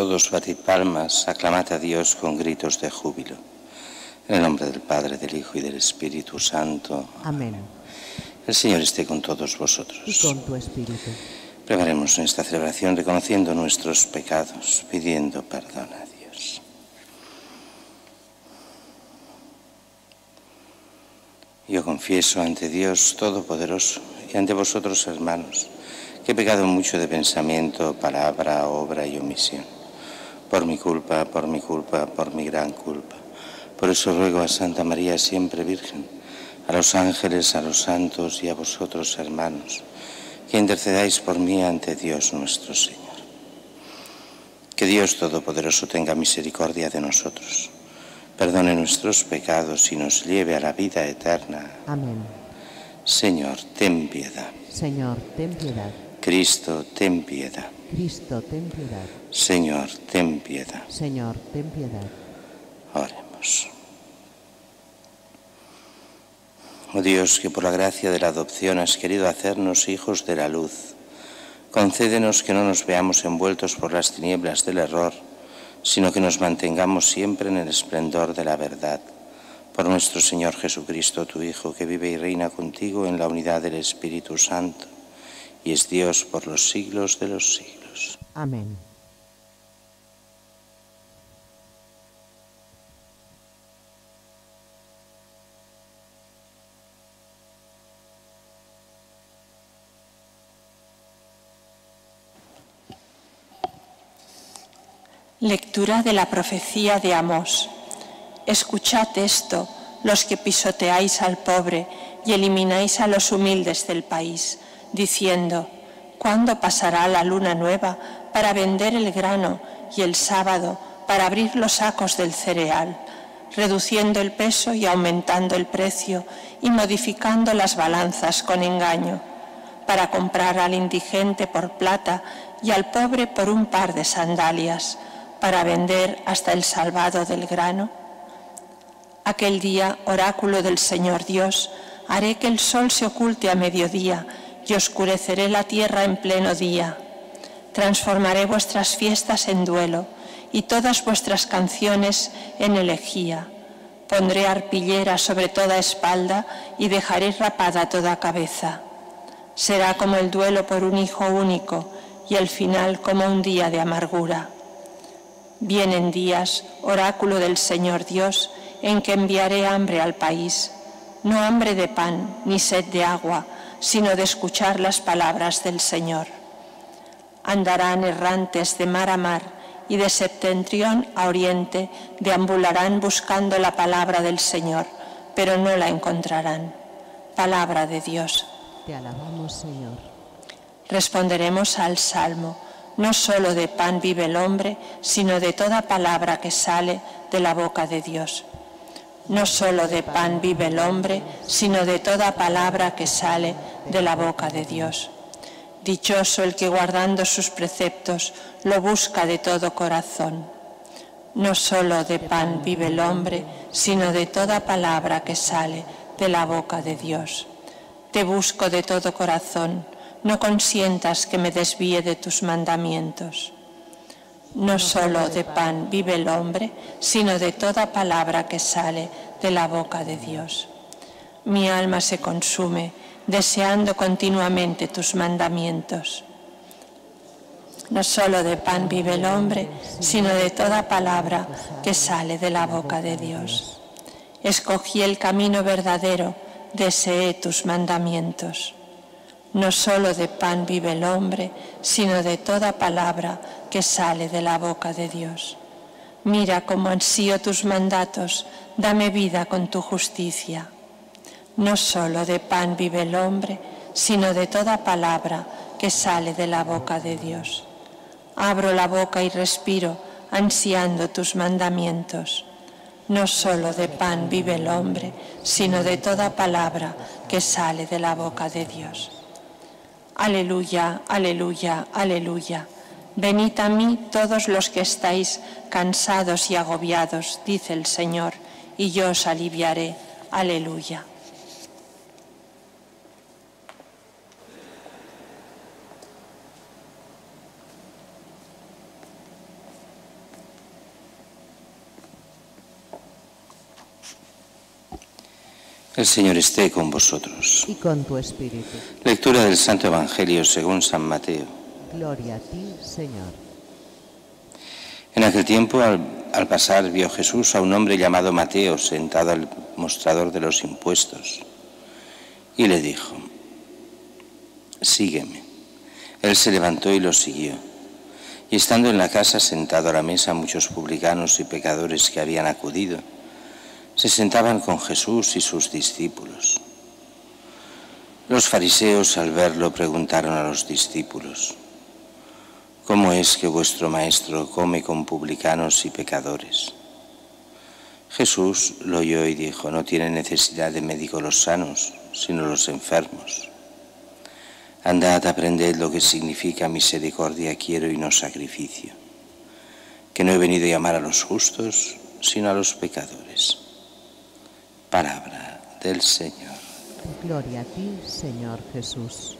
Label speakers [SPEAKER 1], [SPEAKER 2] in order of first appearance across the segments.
[SPEAKER 1] Todos, batid palmas, aclamad a Dios con gritos de júbilo. En el nombre del Padre, del Hijo y del Espíritu Santo.
[SPEAKER 2] Amén.
[SPEAKER 1] El Señor esté con todos vosotros.
[SPEAKER 2] Y con tu espíritu.
[SPEAKER 1] Preparemos esta celebración reconociendo nuestros pecados, pidiendo perdón a Dios. Yo confieso ante Dios Todopoderoso y ante vosotros, hermanos, que he pecado mucho de pensamiento, palabra, obra y omisión. Por mi culpa, por mi culpa, por mi gran culpa. Por eso ruego a Santa María siempre Virgen, a los ángeles, a los santos y a vosotros, hermanos, que intercedáis por mí ante Dios nuestro Señor. Que Dios Todopoderoso tenga misericordia de nosotros, perdone nuestros pecados y nos lleve a la vida eterna.
[SPEAKER 2] Amén.
[SPEAKER 1] Señor, ten piedad.
[SPEAKER 2] Señor, ten piedad.
[SPEAKER 1] Cristo, ten piedad.
[SPEAKER 2] Cristo, ten piedad.
[SPEAKER 1] Señor, ten piedad.
[SPEAKER 2] Señor, ten piedad.
[SPEAKER 1] Oremos. Oh Dios, que por la gracia de la adopción has querido hacernos hijos de la luz, concédenos que no nos veamos envueltos por las tinieblas del error, sino que nos mantengamos siempre en el esplendor de la verdad. Por nuestro Señor Jesucristo, tu Hijo, que vive y reina contigo en la unidad del Espíritu Santo, y es Dios por los siglos de los siglos.
[SPEAKER 2] Amén.
[SPEAKER 3] Lectura de la profecía de Amós. Escuchad esto, los que pisoteáis al pobre y elimináis a los humildes del país, diciendo, ¿cuándo pasará la luna nueva para vender el grano y el sábado para abrir los sacos del cereal, reduciendo el peso y aumentando el precio y modificando las balanzas con engaño, para comprar al indigente por plata y al pobre por un par de sandalias? para vender hasta el salvado del grano? Aquel día, oráculo del Señor Dios, haré que el sol se oculte a mediodía y oscureceré la tierra en pleno día. Transformaré vuestras fiestas en duelo y todas vuestras canciones en elegía. Pondré arpillera sobre toda espalda y dejaré rapada toda cabeza. Será como el duelo por un hijo único y el final como un día de amargura. Vienen días, oráculo del Señor Dios, en que enviaré hambre al país, no hambre de pan ni sed de agua, sino de escuchar las palabras del Señor. Andarán errantes de mar a mar y de septentrión a oriente, deambularán buscando la palabra del Señor, pero no la encontrarán. Palabra de Dios.
[SPEAKER 2] Te alabamos, Señor.
[SPEAKER 3] Responderemos al Salmo. No solo de pan vive el hombre, sino de toda palabra que sale de la boca de Dios. No solo de pan vive el hombre, sino de toda palabra que sale de la boca de Dios. Dichoso el que guardando sus preceptos lo busca de todo corazón. No solo de pan vive el hombre, sino de toda palabra que sale de la boca de Dios. Te busco de todo corazón no consientas que me desvíe de tus mandamientos. No solo de pan vive el hombre, sino de toda palabra que sale de la boca de Dios. Mi alma se consume deseando continuamente tus mandamientos. No solo de pan vive el hombre, sino de toda palabra que sale de la boca de Dios. Escogí el camino verdadero, deseé tus mandamientos. No solo de pan vive el hombre, sino de toda palabra que sale de la boca de Dios. Mira cómo ansío tus mandatos, dame vida con tu justicia. No solo de pan vive el hombre, sino de toda palabra que sale de la boca de Dios. Abro la boca y respiro, ansiando tus mandamientos. No solo de pan vive el hombre, sino de toda palabra que sale de la boca de Dios. Aleluya, aleluya, aleluya. Venid a mí todos los que estáis cansados y agobiados, dice el Señor, y yo os aliviaré. Aleluya.
[SPEAKER 1] El Señor esté con vosotros.
[SPEAKER 2] y con tu espíritu.
[SPEAKER 1] Lectura del Santo Evangelio según San Mateo.
[SPEAKER 2] Gloria a ti, Señor.
[SPEAKER 1] En aquel tiempo, al, al pasar, vio Jesús a un hombre llamado Mateo sentado al mostrador de los impuestos y le dijo, sígueme. Él se levantó y lo siguió. Y estando en la casa sentado a la mesa muchos publicanos y pecadores que habían acudido, se sentaban con Jesús y sus discípulos. Los fariseos al verlo preguntaron a los discípulos, ¿cómo es que vuestro maestro come con publicanos y pecadores? Jesús lo oyó y dijo, no tienen necesidad de médico los sanos, sino los enfermos. Andad, aprended lo que significa misericordia quiero y no sacrificio, que no he venido a llamar a los justos, sino a los pecadores. Palabra del Señor.
[SPEAKER 2] Gloria a ti, Señor Jesús.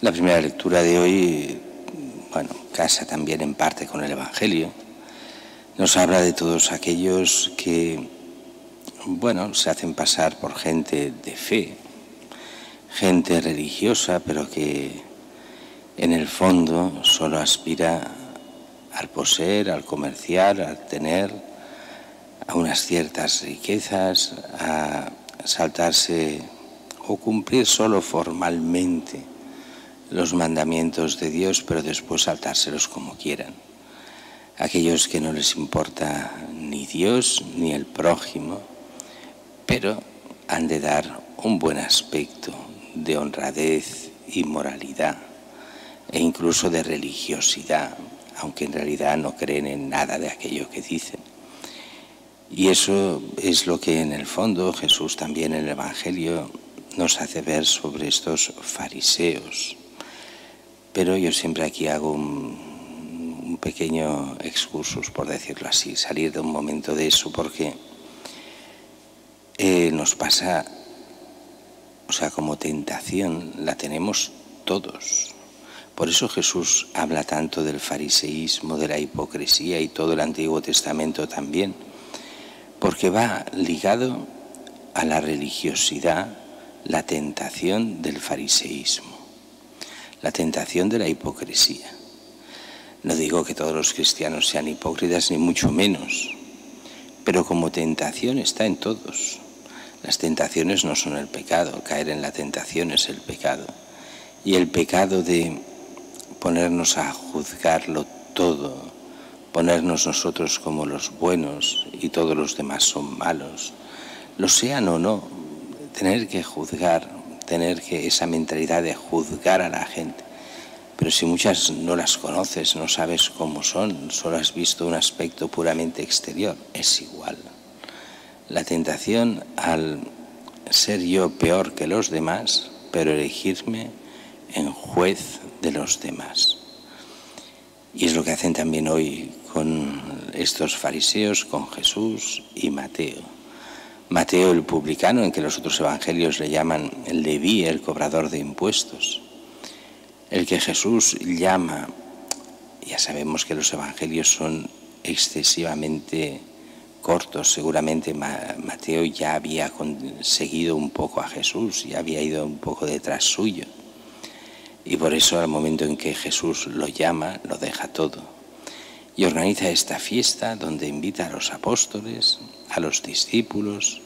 [SPEAKER 1] La primera lectura de hoy, bueno, casa también en parte con el Evangelio. Nos habla de todos aquellos que, bueno, se hacen pasar por gente de fe, gente religiosa, pero que en el fondo solo aspira al poseer, al comerciar, al tener, a unas ciertas riquezas, a saltarse o cumplir solo formalmente los mandamientos de Dios, pero después saltárselos como quieran. Aquellos que no les importa ni Dios ni el prójimo, pero han de dar un buen aspecto de honradez y moralidad e incluso de religiosidad, aunque en realidad no creen en nada de aquello que dicen. Y eso es lo que en el fondo Jesús también en el Evangelio nos hace ver sobre estos fariseos. Pero yo siempre aquí hago un, pequeño excursus, por decirlo así, salir de un momento de eso, porque eh, nos pasa, o sea, como tentación la tenemos todos. Por eso Jesús habla tanto del fariseísmo, de la hipocresía y todo el Antiguo Testamento también, porque va ligado a la religiosidad, la tentación del fariseísmo, la tentación de la hipocresía. No digo que todos los cristianos sean hipócritas, ni mucho menos, pero como tentación está en todos. Las tentaciones no son el pecado, caer en la tentación es el pecado. Y el pecado de ponernos a juzgarlo todo, ponernos nosotros como los buenos y todos los demás son malos, lo sean o no, tener que juzgar, tener que esa mentalidad de juzgar a la gente. Pero si muchas no las conoces, no sabes cómo son, solo has visto un aspecto puramente exterior, es igual. La tentación al ser yo peor que los demás, pero elegirme en juez de los demás. Y es lo que hacen también hoy con estos fariseos, con Jesús y Mateo. Mateo el publicano, en que los otros evangelios le llaman el Leví, el cobrador de impuestos. El que Jesús llama, ya sabemos que los evangelios son excesivamente cortos, seguramente Mateo ya había conseguido un poco a Jesús, ya había ido un poco detrás suyo. Y por eso al momento en que Jesús lo llama, lo deja todo. Y organiza esta fiesta donde invita a los apóstoles, a los discípulos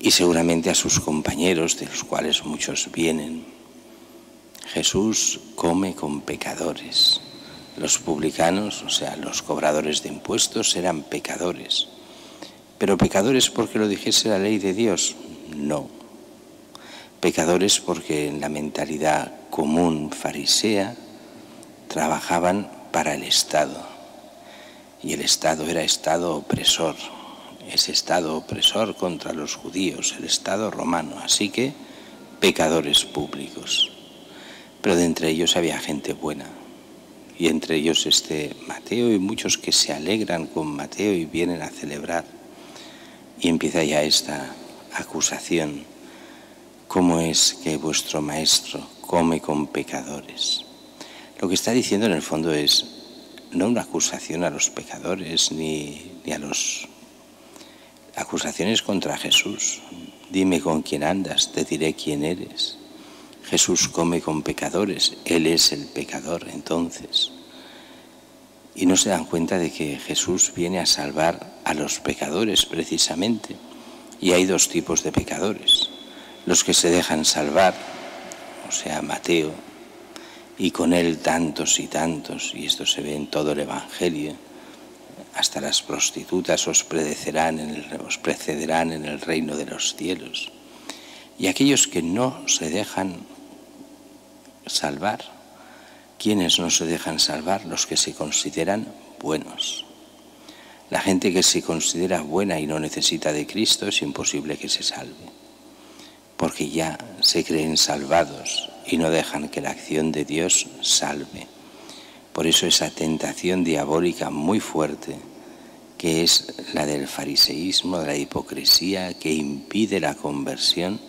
[SPEAKER 1] y seguramente a sus compañeros, de los cuales muchos vienen. Jesús come con pecadores. Los publicanos, o sea, los cobradores de impuestos, eran pecadores. Pero pecadores porque lo dijese la ley de Dios, no. Pecadores porque en la mentalidad común farisea trabajaban para el Estado. Y el Estado era Estado opresor, ese Estado opresor contra los judíos, el Estado romano. Así que pecadores públicos. Pero de entre ellos había gente buena. Y entre ellos este Mateo y muchos que se alegran con Mateo y vienen a celebrar. Y empieza ya esta acusación. ¿Cómo es que vuestro maestro come con pecadores? Lo que está diciendo en el fondo es no una acusación a los pecadores ni, ni a los Acusaciones contra Jesús. Dime con quién andas, te diré quién eres. Jesús come con pecadores, Él es el pecador entonces. Y no se dan cuenta de que Jesús viene a salvar a los pecadores precisamente. Y hay dos tipos de pecadores. Los que se dejan salvar, o sea, Mateo, y con él tantos y tantos, y esto se ve en todo el Evangelio, hasta las prostitutas os, precederán en el reino de los cielos. Y aquellos que no se dejan salvar, ¿quiénes no se dejan salvar? Los que se consideran buenos. La gente que se considera buena y no necesita de Cristo es imposible que se salve, porque ya se creen salvados y no dejan que la acción de Dios salve. Por eso esa tentación diabólica muy fuerte, que es la del fariseísmo, de la hipocresía, que impide la conversión,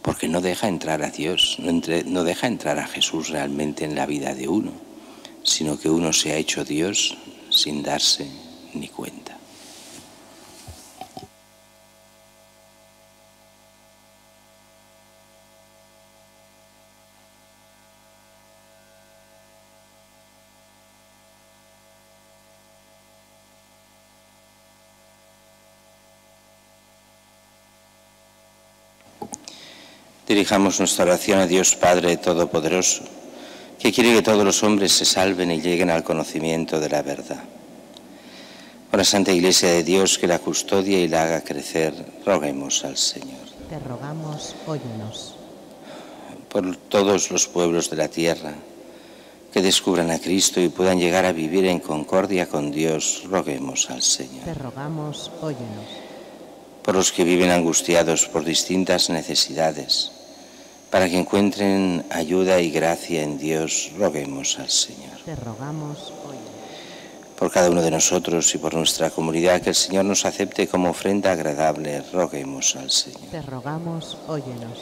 [SPEAKER 1] porque no deja entrar a Dios, no, deja entrar a Jesús realmente en la vida de uno, sino que uno se ha hecho Dios sin darse ni cuenta. Dirijamos nuestra oración a Dios Padre Todopoderoso, que quiere que todos los hombres se salven y lleguen al conocimiento de la verdad. Por la Santa Iglesia de Dios que la custodia y la haga crecer, roguemos al Señor.
[SPEAKER 2] Te rogamos, óyenos.
[SPEAKER 1] Por todos los pueblos de la tierra, que descubran a Cristo y puedan llegar a vivir en concordia con Dios, roguemos al Señor.
[SPEAKER 2] Te rogamos, óyenos.
[SPEAKER 1] Por los que viven angustiados por distintas necesidades, para que encuentren ayuda y gracia en Dios, roguemos al Señor.
[SPEAKER 2] Te rogamos hoy.
[SPEAKER 1] Por cada uno de nosotros y por nuestra comunidad, que el Señor nos acepte como ofrenda agradable, roguemos al Señor.
[SPEAKER 2] Te rogamos, óyenos.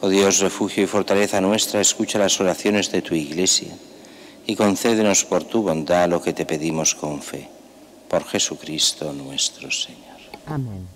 [SPEAKER 1] Oh Dios, refugio y fortaleza nuestra, escucha las oraciones de tu Iglesia y concédenos por tu bondad lo que te pedimos con fe. Por Jesucristo nuestro Señor.
[SPEAKER 2] Amén.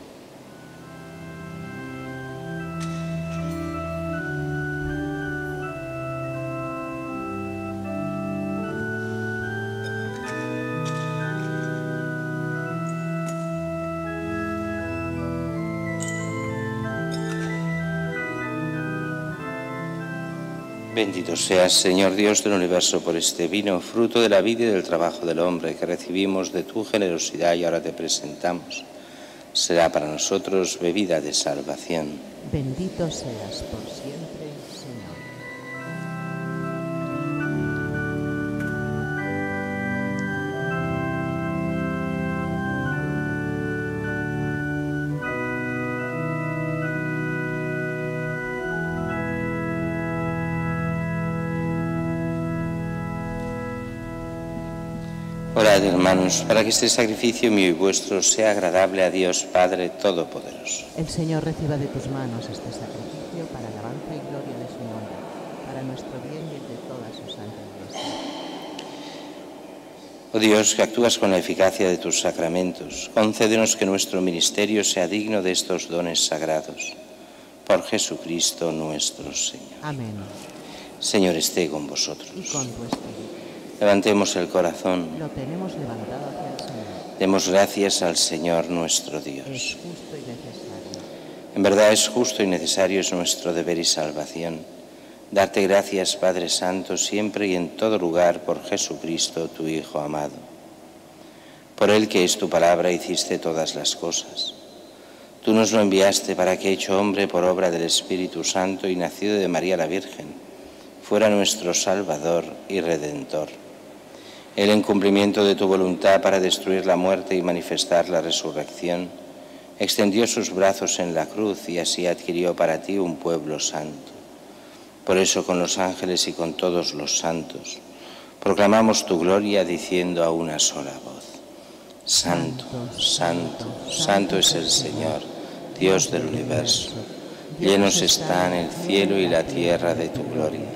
[SPEAKER 1] Bendito seas, Señor Dios del universo, por este vino, fruto de la vida y del trabajo del hombre que recibimos de tu generosidad y ahora te presentamos. Será para nosotros bebida de salvación.
[SPEAKER 2] Bendito seas por siempre,
[SPEAKER 1] Orad, hermanos, para que este sacrificio mío y vuestro sea agradable a Dios Padre Todopoderoso.
[SPEAKER 2] El Señor reciba de tus manos este sacrificio para alabanza y gloria de su nombre, para nuestro bien y el de toda su santa iglesia.
[SPEAKER 1] Oh Dios, que actúas con la eficacia de tus sacramentos, concédenos que nuestro ministerio sea digno de estos dones sagrados. Por Jesucristo nuestro Señor.
[SPEAKER 2] Amén.
[SPEAKER 1] Señor esté con vosotros.
[SPEAKER 2] Y con tu espíritu.
[SPEAKER 1] Levantemos el corazón.
[SPEAKER 2] Lo tenemos levantado hacia el Señor.
[SPEAKER 1] Demos gracias al Señor nuestro
[SPEAKER 2] Es
[SPEAKER 1] Dios.
[SPEAKER 2] justo y necesario.
[SPEAKER 1] En verdad es justo y necesario, es nuestro deber y salvación. Darte gracias, Padre Santo, siempre y en todo lugar por Jesucristo, tu Hijo amado. Por Él que es tu palabra hiciste todas las cosas. Tú nos lo enviaste para que, hecho hombre por obra del Espíritu Santo y nacido de María la Virgen, fuera nuestro Salvador y Redentor. El en cumplimiento de tu voluntad para destruir la muerte y manifestar la resurrección, extendió sus brazos en la cruz y así adquirió para ti un pueblo santo. Por eso con los ángeles y con todos los santos proclamamos tu gloria diciendo a una sola voz. Santo, santo, santo es el Señor, Dios del universo. Llenos están el cielo y la tierra de tu gloria.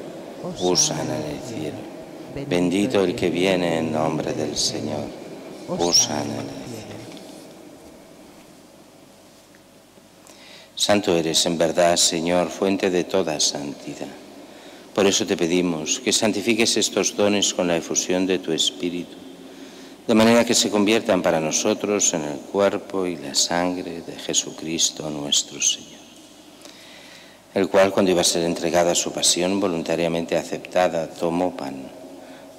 [SPEAKER 1] Usan en el cielo. Bendito el que viene en nombre del Señor. Cielo. Santo eres en verdad, Señor, fuente de toda santidad. Por eso te pedimos que santifiques estos dones con la efusión de tu Espíritu, de manera que se conviertan para nosotros en el cuerpo y la sangre de Jesucristo nuestro Señor, el cual cuando iba a ser entregada a su pasión voluntariamente aceptada, tomó pan,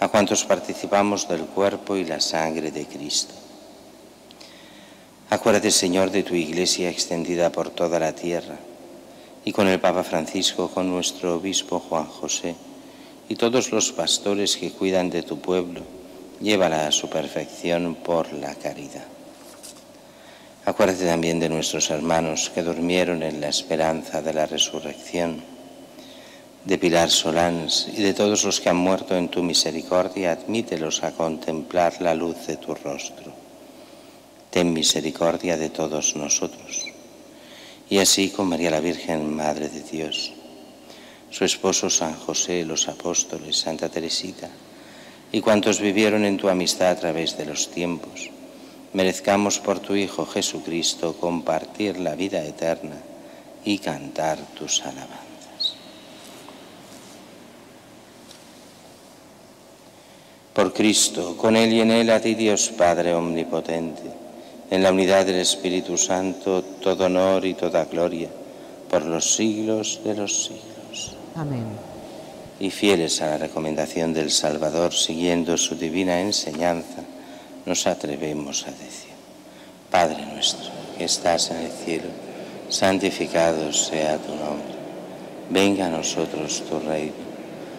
[SPEAKER 1] a cuantos participamos del cuerpo y la sangre de Cristo. Acuérdate, Señor, de tu iglesia extendida por toda la tierra y con el Papa Francisco, con nuestro obispo Juan José y todos los pastores que cuidan de tu pueblo, llévala a su perfección por la caridad. Acuérdate también de nuestros hermanos que durmieron en la esperanza de la resurrección de Pilar Solans y de todos los que han muerto en tu misericordia, admítelos a contemplar la luz de tu rostro. Ten misericordia de todos nosotros. Y así con María la Virgen, Madre de Dios, su esposo San José, los apóstoles, Santa Teresita, y cuantos vivieron en tu amistad a través de los tiempos, merezcamos por tu Hijo Jesucristo compartir la vida eterna y cantar tus alabanzas. Por Cristo, con Él y en Él, a ti Dios Padre Omnipotente, en la unidad del Espíritu Santo, todo honor y toda gloria, por los siglos de los siglos.
[SPEAKER 2] Amén.
[SPEAKER 1] Y fieles a la recomendación del Salvador, siguiendo su divina enseñanza, nos atrevemos a decir, Padre nuestro, que estás en el cielo, santificado sea tu nombre, venga a nosotros tu reino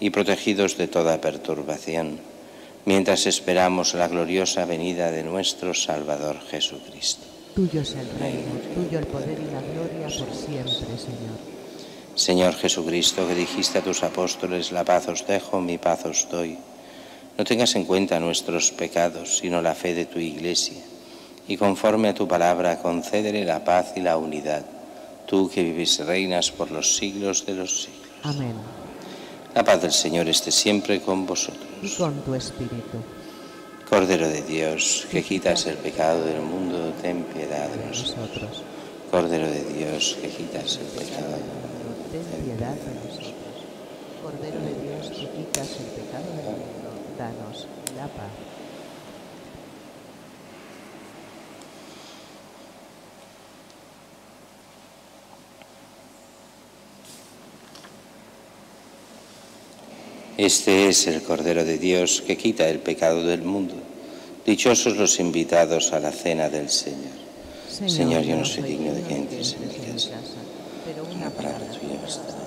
[SPEAKER 1] y protegidos de toda perturbación, mientras esperamos la gloriosa venida de nuestro Salvador Jesucristo.
[SPEAKER 2] Tuyo es el reino, tuyo el poder y la gloria por siempre, Señor.
[SPEAKER 1] Señor Jesucristo, que dijiste a tus apóstoles, la paz os dejo, mi paz os doy. No tengas en cuenta nuestros pecados, sino la fe de tu Iglesia, y conforme a tu palabra concédele la paz y la unidad, tú que vives y reinas por los siglos de los siglos.
[SPEAKER 2] Amén.
[SPEAKER 1] La paz del Señor esté siempre con vosotros.
[SPEAKER 2] Y con tu espíritu.
[SPEAKER 1] Cordero de Dios, que quitas el pecado del mundo, ten piedad de nosotros. Cordero de Dios, que quitas el pecado del mundo,
[SPEAKER 2] Ten piedad de nosotros. Cordero de Dios, que quitas el pecado del mundo, danos la paz.
[SPEAKER 1] Este es el Cordero de Dios que quita el pecado del mundo. Dichosos los invitados a la cena del Señor. Señor, yo no soy digno de que entres en mi casa,
[SPEAKER 2] pero
[SPEAKER 1] Una palabra tuya bastará.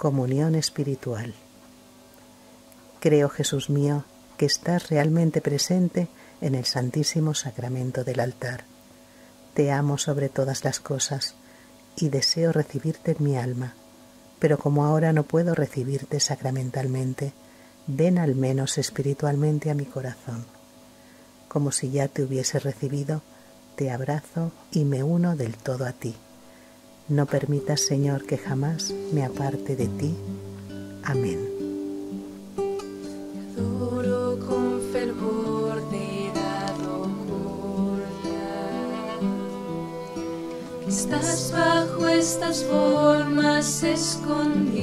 [SPEAKER 2] Comunión espiritual. Creo, Jesús mío, que estás realmente presente en el Santísimo Sacramento del altar. Te amo sobre todas las cosas y deseo recibirte en mi alma, pero como ahora no puedo recibirte sacramentalmente, ven al menos espiritualmente a mi corazón. Como si ya te hubiese recibido, te abrazo y me uno del todo a ti. No permitas, Señor, que jamás me aparte de ti. Amén.
[SPEAKER 4] Adoro con fervor que estás bajo estas formas escondida.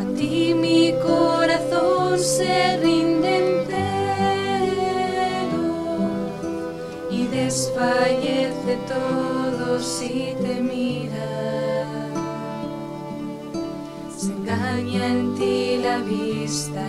[SPEAKER 4] A ti mi corazón se rinde desfallece todo si te mira. Se engaña en ti la vista,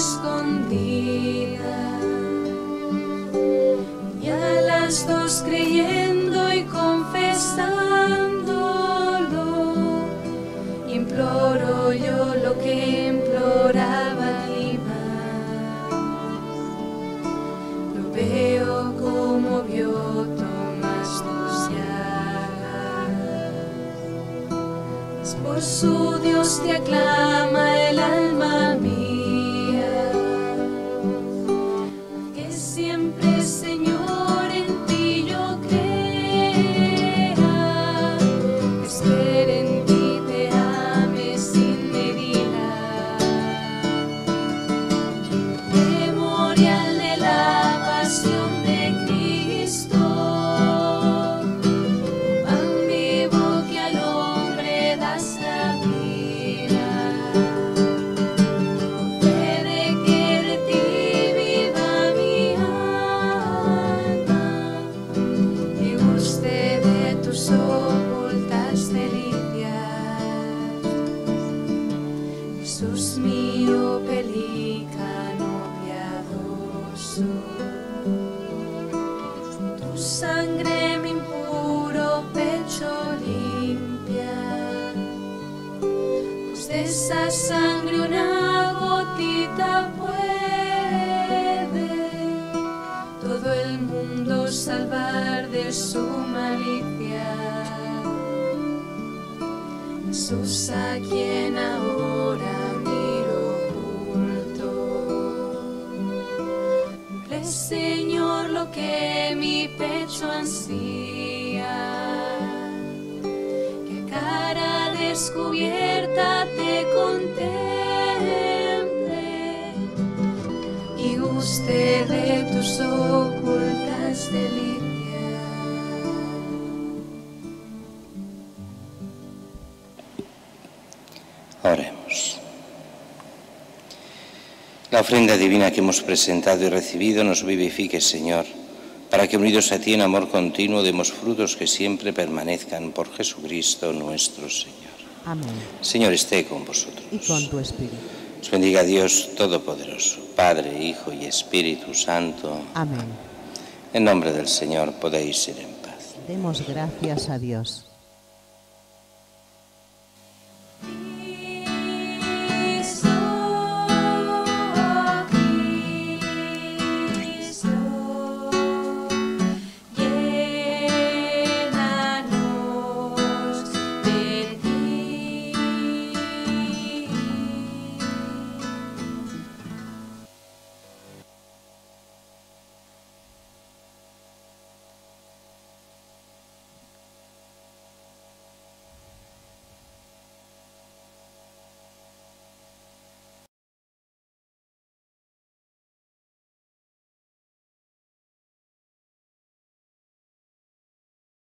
[SPEAKER 4] yace su malicia. Jesús a quien ahora miro oculto. Cumple, Señor, lo que mi pecho ansía. Que cara descubierta te contemple y guste de tus ocultas
[SPEAKER 1] La ofrenda divina que hemos presentado y recibido nos vivifique, Señor, para que unidos a ti en amor continuo demos frutos que siempre permanezcan por Jesucristo nuestro Señor.
[SPEAKER 2] Amén.
[SPEAKER 1] Señor esté con vosotros.
[SPEAKER 2] Y con tu espíritu.
[SPEAKER 1] Os bendiga Dios Todopoderoso, Padre, Hijo y Espíritu Santo.
[SPEAKER 2] Amén.
[SPEAKER 1] En nombre del Señor podéis ir en paz.
[SPEAKER 2] Demos gracias a Dios.